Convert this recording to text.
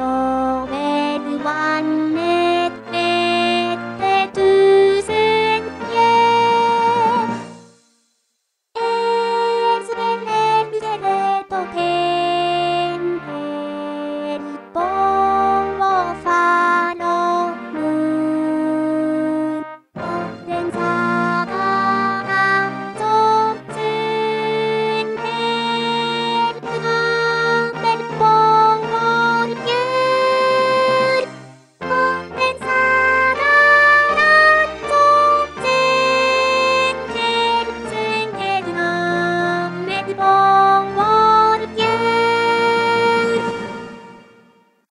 이동